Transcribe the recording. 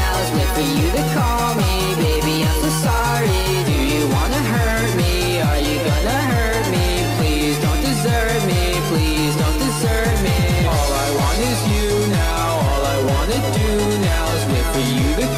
now's meant for you to call me. Baby, I'm so sorry. Do you wanna hurt me? Are you gonna hurt me? Please don't deserve me. Please don't deserve me. All I want is you now. All I wanna do now is wait for you to